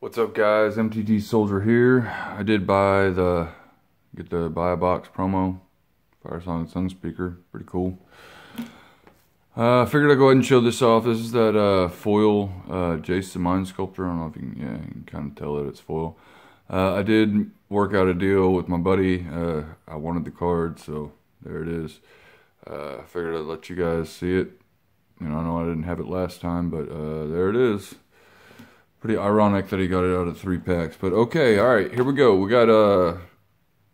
What's up guys, MTG Soldier here. I did buy the, get the buy a box promo, Firesong Sunspeaker, pretty cool. Uh, I figured I'd go ahead and show this off. This is that uh, foil uh, the Mind Sculptor. I don't know if you can, yeah, you can kind of tell that it's foil. Uh, I did work out a deal with my buddy. Uh, I wanted the card, so there it is. Uh, I figured I'd let you guys see it. You know, I know I didn't have it last time, but uh, there it is. Pretty ironic that he got it out of three packs. But okay, all right, here we go. We got uh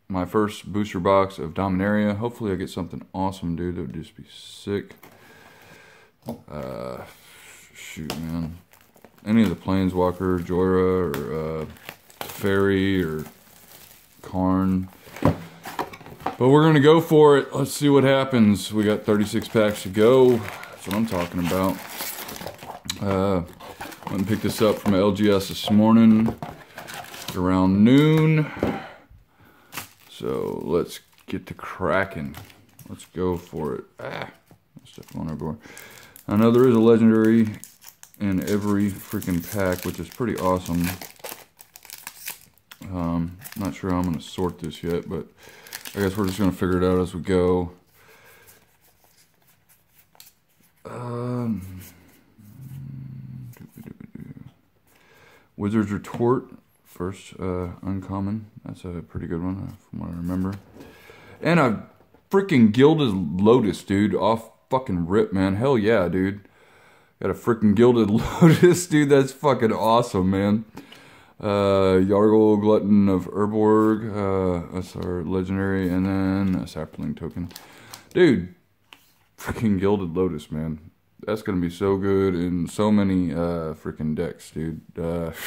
my first booster box of Dominaria. Hopefully I get something awesome, dude. That would just be sick. Uh, shoot, man. Any of the Planeswalker, Jhoira, or uh, Fairy, or Karn. But we're going to go for it. Let's see what happens. We got 36 packs to go. That's what I'm talking about. Uh, Went and picked this up from LGS this morning around noon. So let's get to cracking. Let's go for it. Ah, stuff our board. I know there is a legendary in every freaking pack, which is pretty awesome. Um, not sure how I'm going to sort this yet, but I guess we're just going to figure it out as we go. Wizard's Retort, first uh, uncommon. That's a pretty good one, uh, from what I remember. And a freaking Gilded Lotus, dude. Off fucking rip, man. Hell yeah, dude. Got a freaking Gilded Lotus, dude. That's fucking awesome, man. Uh, Yargle Glutton of Urborg. Uh, that's our legendary. And then a sapling token. Dude, freaking Gilded Lotus, man that's gonna be so good in so many uh, freaking decks, dude. Uh,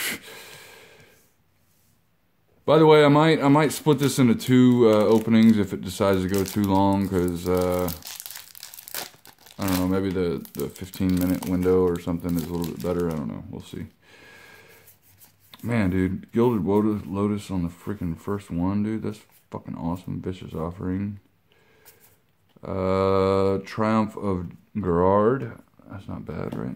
by the way, I might I might split this into two uh, openings if it decides to go too long, because uh, I don't know, maybe the the 15 minute window or something is a little bit better. I don't know. We'll see. Man, dude, Gilded Lotus on the freaking first one, dude. That's fucking awesome. Vicious Offering. Uh, Triumph of Gerrard. That's not bad, right?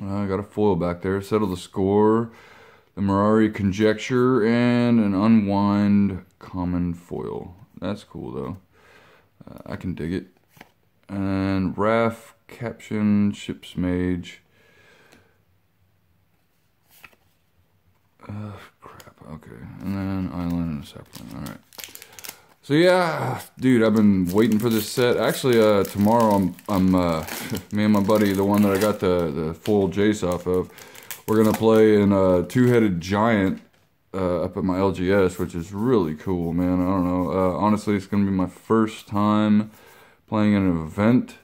I got a foil back there. Settle the score. The Mirari Conjecture and an Unwind Common Foil. That's cool, though. Uh, I can dig it. And Raff, Capashen, Ship's Mage. Uh, crap, okay. And then Island and Sapling, alright. So yeah, dude, I've been waiting for this set. Actually, uh, tomorrow I'm, I'm uh, me and my buddy, the one that I got the the full Jace off of, we're gonna play in a two-headed giant uh, up at my LGS, which is really cool, man. I don't know. Uh, honestly, it's gonna be my first time playing in an event,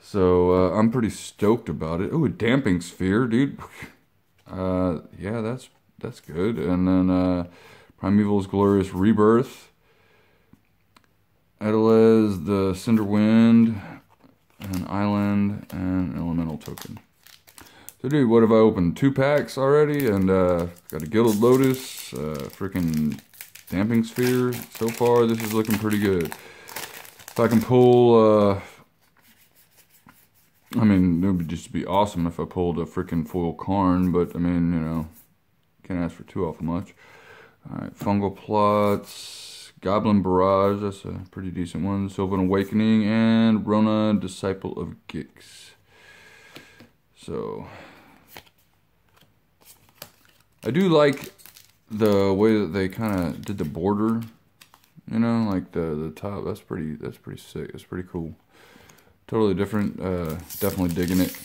so uh, I'm pretty stoked about it. Oh, a damping sphere, dude. Uh, yeah, that's that's good. And then Primeval's Glorious Rebirth. Adeliz, the Cinder Wind, an Island, and an Elemental Token. So dude, what have I opened? Two packs already, and uh, got a Gilded Lotus, uh, freaking Damping Sphere. So far, this is looking pretty good. If I can pull, uh, I mean, it would just be awesome if I pulled a freaking foil Karn, but I mean, you know, can't ask for too awful much. Alright, Fungal Plots, Goblin Barrage, that's a pretty decent one. Sylvan Awakening, and Rona, Disciple of Gix. So, I do like the way that they kind of did the border. You know, like the the top. That's pretty. That's pretty sick. That's pretty cool. Totally different. Uh, definitely digging it.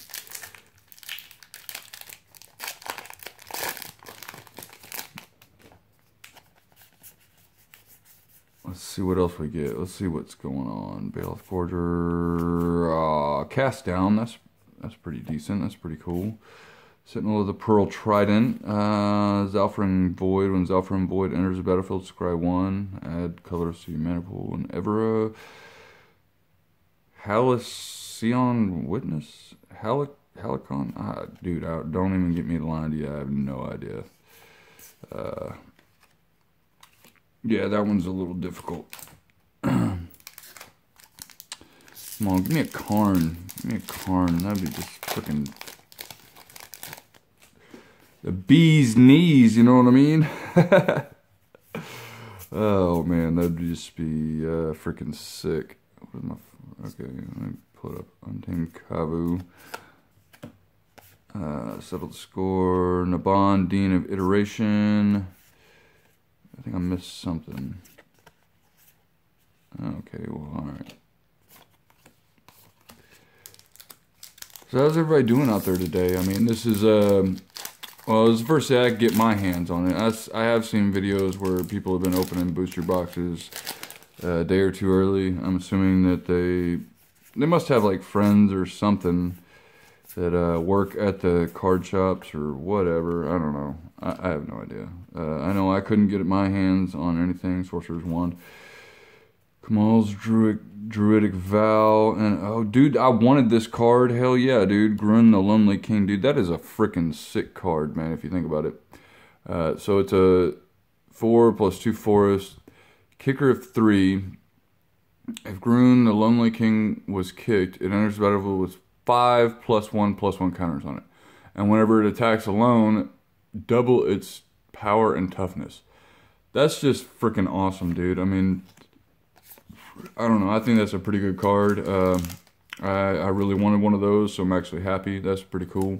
See what else we get. Let's see what's going on. Baloth Gorger, uh, Cast Down. That's that's pretty decent. That's pretty cool. Sentinel of the Pearl Trident. Uh, Zhalfirin Void. When Zhalfirin Void enters the battlefield, scry one. Add colors to your mana pool. And Evera. Halcyon Witness? Halic Halicon? Ah, dude, I, don't even get me the line. Yeah, I have no idea. Uh, yeah, that one's a little difficult. Come on, give me a Karn. Give me a Karn. That'd be just freaking... the bee's knees, you know what I mean? oh man, that'd just be uh, freaking sick. My, okay, let me put up Untamed Kavu. Uh, score. Naban, Dean of Iteration. I think I missed something. Okay, well, alright. So how's everybody doing out there today? I mean, this is, um, well, is the first day I get my hands on it. I, I have seen videos where people have been opening booster boxes uh, a day or two early. I'm assuming that they, they must have like friends or something that uh, work at the card shops or whatever. I don't know. I, I have no idea. Uh, I know I couldn't get my hands on anything. Sorcerer's Wand. Kamal's Druid, Druidic Vow. And, oh, dude, I wanted this card. Hell yeah, dude. Grunn the Lonely King. Dude, that is a freaking sick card, man, if you think about it. Uh, so it's a 4 plus 2 forest. Kicker of 3. If Grunn the Lonely King was kicked, it enters the battlefield with five plus one plus one counters on it. And whenever it attacks alone, double its power and toughness. That's just freaking awesome, dude. I mean, I don't know. I think that's a pretty good card. Uh, I, I really wanted one of those, so I'm actually happy. That's pretty cool.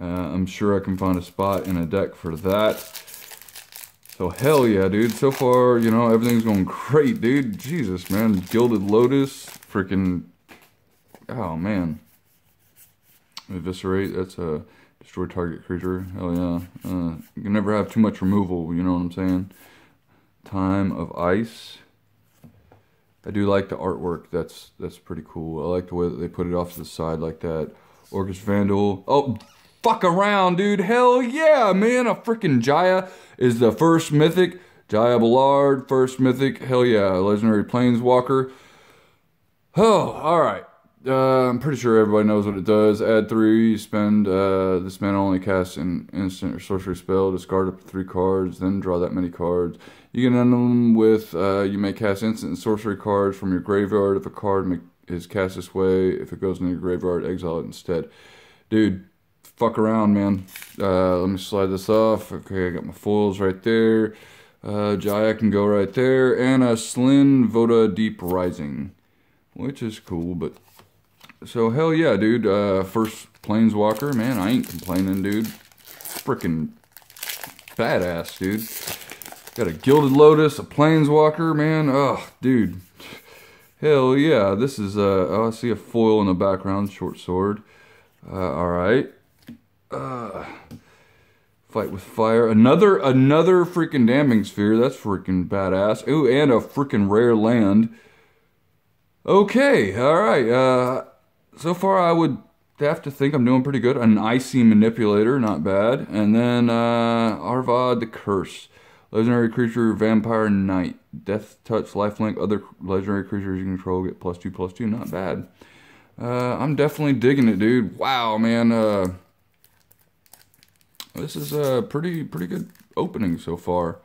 Uh, I'm sure I can find a spot in a deck for that. So hell yeah, dude. So far, you know, everything's going great, dude. Jesus, man. Gilded Lotus, freaking... Oh, man. Eviscerate, that's a destroy target creature. Hell yeah. Uh, you can never have too much removal, you know what I'm saying? Time of Ice. I do like the artwork. That's that's pretty cool. I like the way that they put it off to the side like that. Orcish Vandal. Oh, fuck around, dude. Hell yeah, man. A freaking Jaya is the first mythic. Jaya Ballard, first mythic. Hell yeah. Legendary Planeswalker. Oh, all right. Uh, I'm pretty sure everybody knows what it does. Add three, spend, uh, this man only casts an instant or sorcery spell, discard up to three cards, then draw that many cards. You can end them with, uh, you may cast instant sorcery cards from your graveyard if a card is cast this way. If it goes in your graveyard, exile it instead. Dude, fuck around, man. Uh, let me slide this off. Okay, I got my foils right there. Uh, Jaya can go right there. And a Slinn Voda Deep Rising, which is cool, but so hell yeah, dude. Uh, first Planeswalker, man, I ain't complaining, dude. Freaking badass, dude. Got a Gilded Lotus, a Planeswalker, man. Oh, dude. Hell yeah. This is, uh, oh, I see a foil in the background, short sword. Uh, alright. Uh, fight with fire. Another, another freaking Damping Sphere. That's freaking badass. Ooh, and a freaking rare land. Okay, alright. Uh, so far I would have to think I'm doing pretty good. An Icy Manipulator, not bad. And then uh, Arvad the Curse. Legendary creature, Vampire Knight. Death Touch, Lifelink. Other legendary creatures you control get plus two, plus two. Not bad. Uh, I'm definitely digging it, dude. Wow, man. Uh, this is a pretty, pretty good opening so far.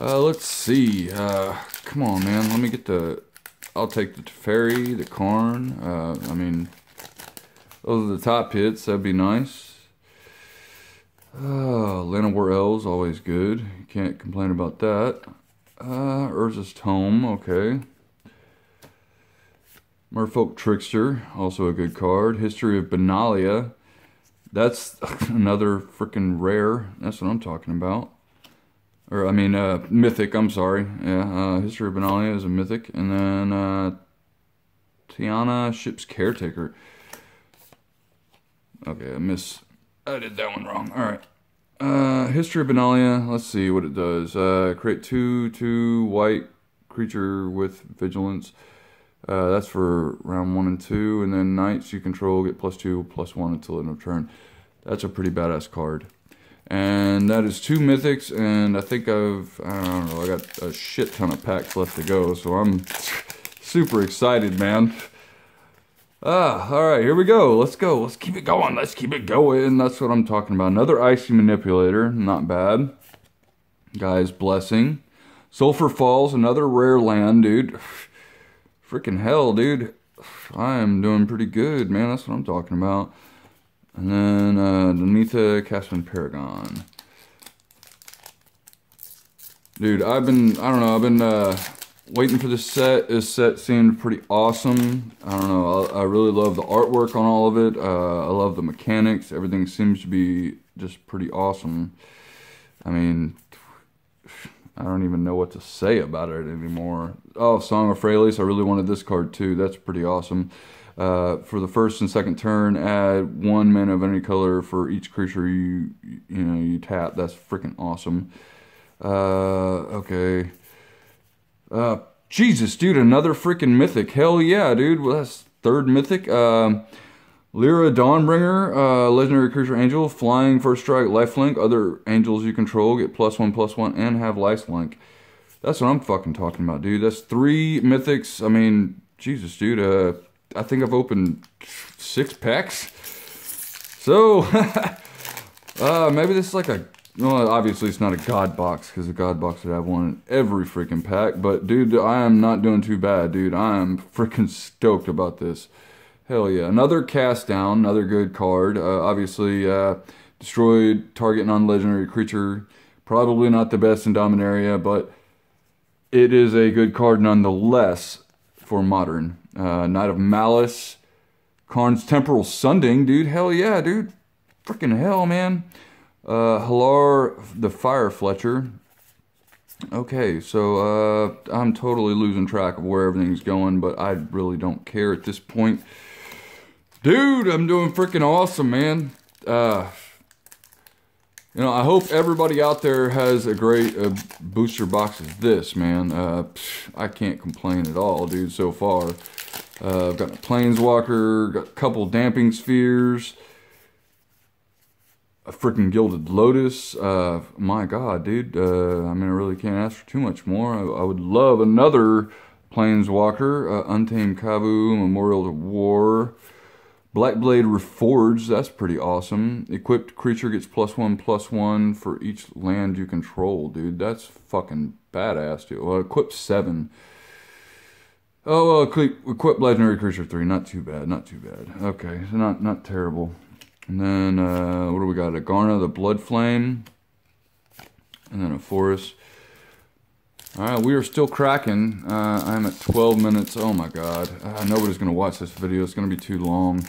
Uh, let's see. Uh, come on, man. Let me get the I'll take the Teferi, the Karn. Uh, I mean, those are the top hits. That'd be nice. Uh, Llanowar Elves, always good. Can't complain about that. Uh, Urza's Tome, okay. Merfolk Trickster, also a good card. History of Benalia. That's another freaking rare. That's what I'm talking about or I mean, uh, Mythic, I'm sorry. Yeah, uh, History of Benalia is a Mythic. And then uh, Tiana, Ship's Caretaker. Okay, I miss... I did that one wrong. Alright. Uh, History of Benalia, let's see what it does. Uh, create two, two white creature with vigilance. Uh, that's for round one and two. And then knights you control get plus two, plus one until end of turn. That's a pretty badass card. And that is two mythics, and I think I've, I don't know, I got a shit ton of packs left to go, so I'm super excited, man. Ah, alright, here we go. Let's go. Let's keep it going. Let's keep it going. That's what I'm talking about. Another Icy Manipulator. Not bad. Gaea's Blessing. Sulfur Falls, another rare land, dude. Freaking hell, dude. I am doing pretty good, man. That's what I'm talking about. And then uh, Danitha Capashen Paragon. Dude, I've been, I don't know, I've been uh, waiting for this set. This set seemed pretty awesome. I don't know, I, I really love the artwork on all of it. Uh, I love the mechanics. Everything seems to be just pretty awesome. I mean, I don't even know what to say about it anymore. Oh, Song of Freyalise. I really wanted this card too. That's pretty awesome. Uh, for the first and second turn, add one mana of any color for each creature you you know you tap. That's freaking awesome. Uh, okay. Uh, Jesus, dude, another freaking mythic. Hell yeah, dude. Well, that's third mythic. Uh, Lyra Dawnbringer, uh, legendary creature angel, flying first strike, lifelink. Other angels you control get plus one, plus one, and have lifelink. That's what I'm fucking talking about, dude. That's three mythics. I mean, Jesus, dude. Uh, I think I've opened six packs. So, uh, maybe this is like a. Well, obviously it's not a god box because a god box would have one in every freaking pack. But dude, I am not doing too bad, dude. I am freaking stoked about this. Hell yeah. Another cast down, another good card. Uh, obviously, uh, destroyed target non-legendary creature. Probably not the best in Dominaria, but it is a good card nonetheless for Modern. Uh, Knight of Malice. Karn's Temporal Sundering, dude. Hell yeah, dude. Freaking hell, man. Uh, Hallar the Fire Fletcher. Okay, so uh, I'm totally losing track of where everything's going, but I really don't care at this point. Dude, I'm doing freaking awesome, man. Uh, you know, I hope everybody out there has a great uh, booster box as this, man. Uh, I can't complain at all, dude, so far. Uh, I've got a Planeswalker, got a couple Damping Spheres, a freaking Gilded Lotus. Uh, my God, dude. Uh, I mean, I really can't ask for too much more. I, I would love another Planeswalker, uh, Untamed Kavu, Memorial to War. Blackblade Reforged, that's pretty awesome. Equipped creature gets plus one, plus one for each land you control, dude. That's fucking badass, dude. Well, equip seven. Oh, well, equip, equip legendary creature three. Not too bad, not too bad. Okay, so not not terrible. And then, uh, what do we got? A Garna, the Blood Flame. And then a Forest. All right, we are still cracking. Uh, I'm at 12 minutes. Oh my God. Uh, nobody's going to watch this video. It's going to be too long.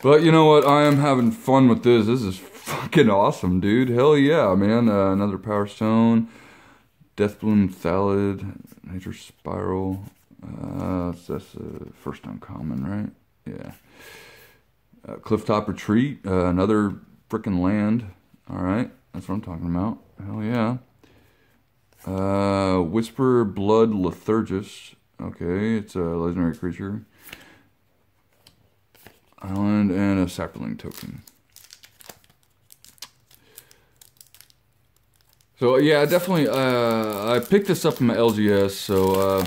But you know what? I am having fun with this. This is fucking awesome, dude. Hell yeah, man. Uh, another Power Stone. Deathbloom Thallid. Nature Spiral. Uh, that's the first uncommon, right? Yeah. Uh, Clifftop Retreat. Uh, another freaking land. All right. That's what I'm talking about. Hell yeah. Uh, Whisper Blood Liturgist. Okay, it's a legendary creature. Island and a sapling token. So yeah, definitely. Uh, I picked this up my LGS. So uh,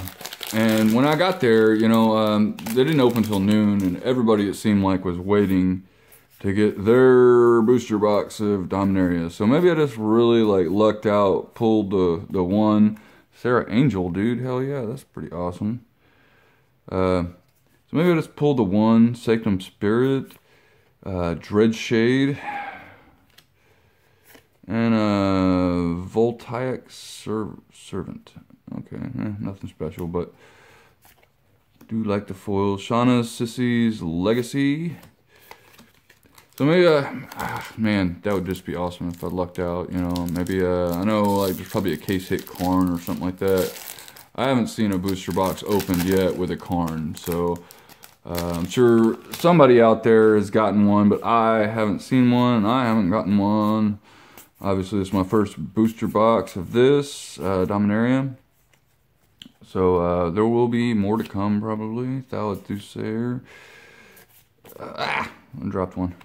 and when I got there, you know, um, they didn't open until noon, and everybody it seemed like was waiting to get their booster box of Dominaria. So maybe I just really like lucked out, pulled the the one. Serra Angel, dude, hell yeah, that's pretty awesome. Uh, so maybe I just pulled the one, Sanctum Spirit, uh, Dreadshade, and a Voltaic Serv Servant. Okay, eh, nothing special, but do like the foil. Shanna Sisay's Legacy. So maybe, uh, ah, man, that would just be awesome if I lucked out, you know, maybe, uh, I know, like, there's probably a case hit Karn or something like that. I haven't seen a booster box opened yet with a Karn, so uh, I'm sure somebody out there has gotten one, but I haven't seen one, I haven't gotten one. Obviously, this is my first booster box of this, uh. So, uh, there will be more to come, probably. Thalathusir. Uh, ah, I dropped one.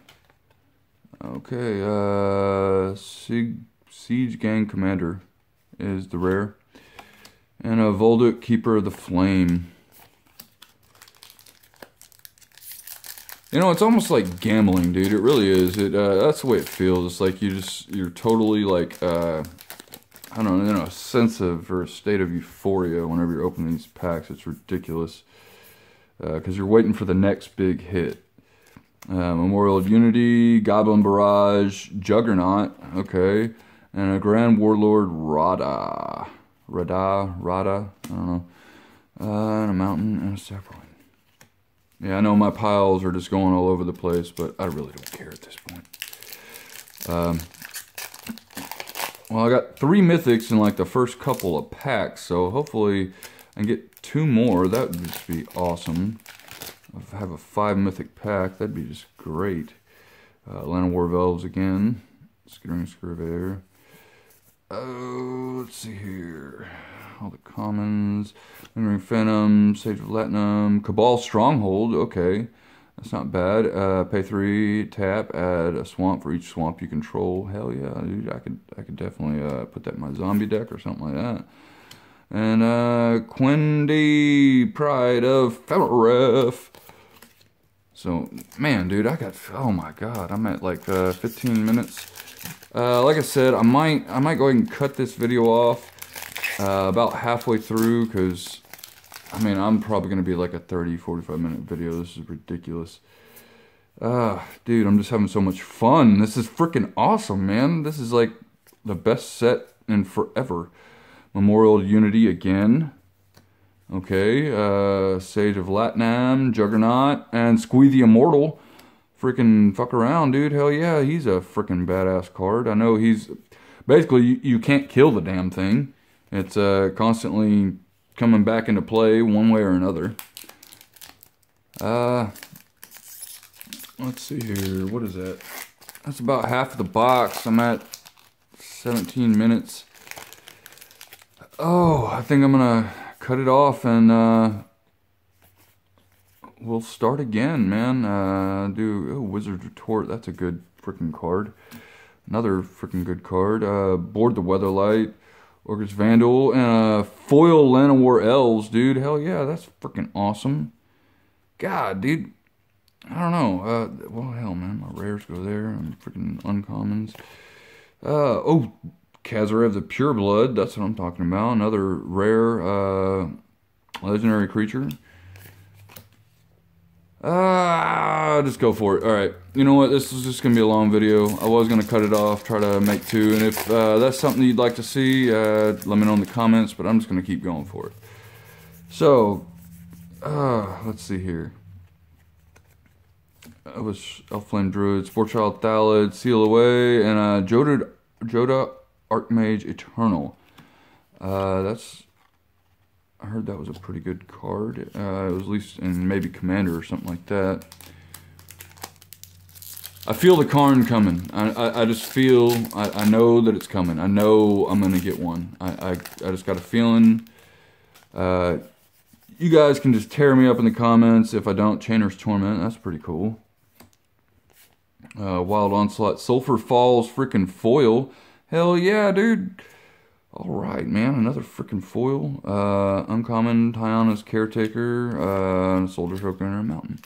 Okay, uh, Siege, Gang Commander is the rare. And a Valduk Keeper of the Flame. You know, it's almost like gambling, dude. It really is. It uh, That's the way it feels. It's like you just, you're totally like, uh, I don't know, in a sense of, or a state of euphoria whenever you're opening these packs. It's ridiculous. Because uh, you're waiting for the next big hit. Uh, Memorial of Unity, Goblin Barrage, Juggernaut, okay, and a Grand Warlord Radha. Radha, Radha, I don't know. Uh, and a mountain and a sapling. Yeah, I know my piles are just going all over the place, but I really don't care at this point. Um, well, I got three mythics in like the first couple of packs, so hopefully I can get two more. That would just be awesome. Have a five mythic pack, that'd be just great. Uh, Llanowar of Elves again. Skittering Surveyor. Oh, let's see here. All the commons. Lingering Phantom, Sage of Lat-Nam, Cabal Stronghold. Okay, that's not bad. Uh, pay three, tap, add a swamp for each swamp you control. Hell yeah, dude. I could, I could definitely uh, put that in my zombie deck or something like that. And uh, Kwende Pride of Femeref. So, man, dude, I got, oh my god, I'm at like uh, 15 minutes. Uh, like I said, I might, I might go ahead and cut this video off uh, about halfway through, because, I mean, I'm probably going to be like a 30, 45 minute video. This is ridiculous. Uh, dude, I'm just having so much fun. This is freaking awesome, man. This is like the best set in forever. Memorial Unity again. Okay, uh, Sage of Lat-Nam, Juggernaut, and Squee the Immortal. Freaking fuck around, dude. Hell yeah, he's a freaking badass card. I know he's... Basically, you, you can't kill the damn thing. It's uh, constantly coming back into play one way or another. Uh, let's see here. What is that? That's about half of the box. I'm at 17 minutes. Oh, I think I'm gonna cut it off and uh, we'll start again, man. Uh, do oh, Wizard Retort. That's a good freaking card. Another freaking good card. Uh, Board the Weatherlight. Orcish Vandal and a foil Llanowar Elves, dude. Hell yeah, that's freaking awesome. God, dude. I don't know. Uh, well, hell, man, my rares go there and freaking uncommons. Uh, oh, Kazarov the Pureblood, that's what I'm talking about. Another rare uh, legendary creature. Ah, uh, just go for it. All right. You know what? This is just going to be a long video. I was going to cut it off, try to make two. And if uh, that's something you'd like to see, uh, let me know in the comments. But I'm just going to keep going for it. So, uh, let's see here. It was Elfhame Druid, Sporechild Thallid, Seal Away, and uh, Jodah, Jodah Archmage Eternal. Uh, that's I heard that was a pretty good card. Uh, it was at least in maybe Commander or something like that. I feel the Karn coming. I, I, I just feel, I, I know that it's coming. I know I'm going to get one. I, I, I just got a feeling. Uh, you guys can just tear me up in the comments if I don't. Chainer's Torment, that's pretty cool. Uh, Wild Onslaught, Sulfur Falls, freaking foil. Hell yeah, dude. All right, man. Another freaking foil. Uh, uncommon Tiana's Caretaker, uh, Soldier Token, and a Mountain.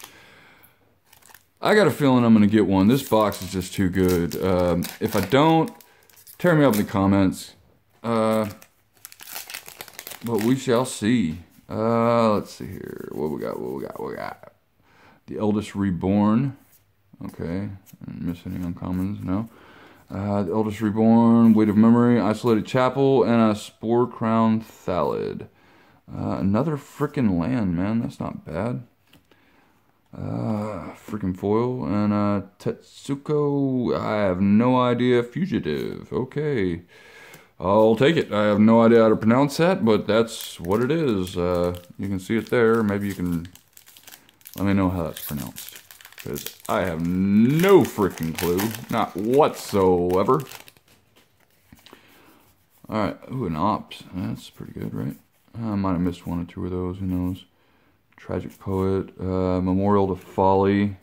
I got a feeling I'm going to get one. This box is just too good. Um, if I don't, tear me up in the comments. Uh, but we shall see. Uh, let's see here. What we got? What we got? What we got? The Eldest Reborn. Okay. Miss any uncommons? No. Uh, the Eldest Reborn, Weight of Memory, Isolated Chapel, and a Spore Crown Thallid. Uh, another freaking land, man. That's not bad. Uh, freaking foil. And uh, Tetsuko, I have no idea. Fugitive. Okay. I'll take it. I have no idea how to pronounce that, but that's what it is. Uh, you can see it there. Maybe you can let me know how that's pronounced. Because I have no freaking clue. Not whatsoever. Alright. Ooh, an ops. That's pretty good, right? I might have missed one or two of those. Who knows? Tragic Poet. Uh, Memorial to Folly.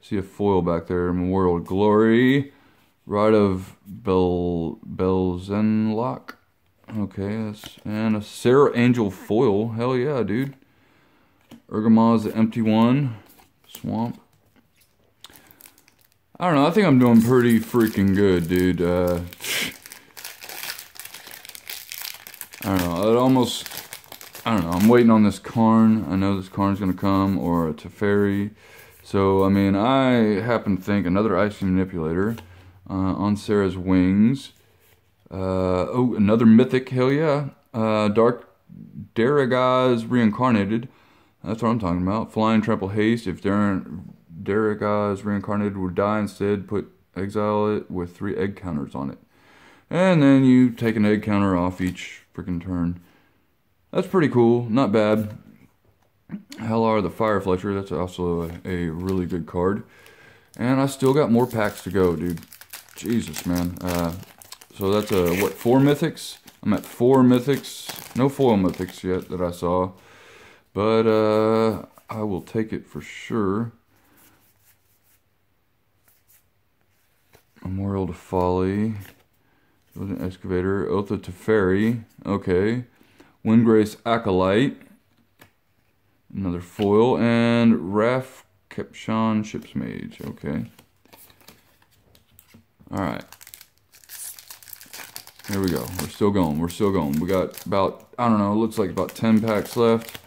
See a foil back there. Memorial to Glory. Ride of Bel Belzenlok. Okay, that's, and a Serra Angel foil. Hell yeah, dude. Urgoros the empty one. Swamp. I don't know. I think I'm doing pretty freaking good, dude. Uh, I don't know. It almost... I don't know. I'm waiting on this Karn. I know this Karn's going to come. Or a Teferi. So, I mean, I happen to think another icy manipulator uh, on Serra's wings. Uh, oh, another mythic, hell yeah. Uh, Dark Darigaaz reincarnated. That's what I'm talking about. Flying Trample Haste. If Darigaaz reincarnated would die instead, put exile it with three egg counters on it. And then you take an egg counter off each freaking turn. That's pretty cool. Not bad. Hallar the Fire Fletcher. That's also a, a, really good card. And I still got more packs to go, dude. Jesus, man. Uh, so that's a, what, four mythics? I'm at four mythics. No foil mythics yet that I saw. But uh, I will take it for sure. Memorial to Folly. An Excavator. Oath of Teferi. Okay. Windgrace Acolyte. Another foil. And Raff Capashen Ship's Mage. Okay. Alright. Here we go. We're still going. We're still going. We got about, I don't know, it looks like about 10 packs left.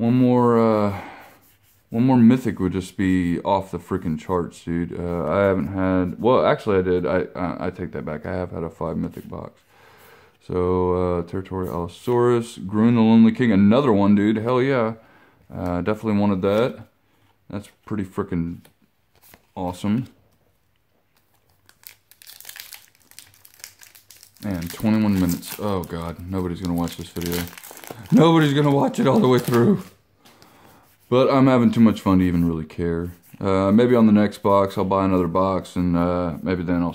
One more, uh, one more mythic would just be off the freaking charts, dude. Uh, I haven't had, well, actually I did. I, I, I take that back. I have had a five mythic box. So, uh, Territorial Allosaurus, Grunn the Lonely King, another one, dude. Hell yeah. Uh, definitely wanted that. That's pretty freaking awesome. Man, 21 minutes. Oh god, nobody's gonna watch this video. Nobody's gonna watch it all the way through. But I'm having too much fun to even really care. Uh, maybe on the next box, I'll buy another box and uh, maybe then I'll